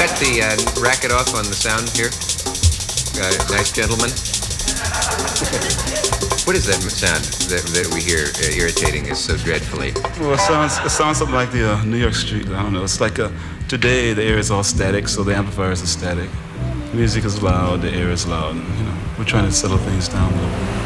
Cut the uh, racket off on the sound here? Uh, nice gentleman. what is that sound that, that we hear uh, irritating us so dreadfully? Well, it sounds it sounds something like the uh, New York Street. I don't know. It's like a, today the air is all static, so the amplifier is static. Music is loud, the air is loud. And, you know, we're trying to settle things down a little bit.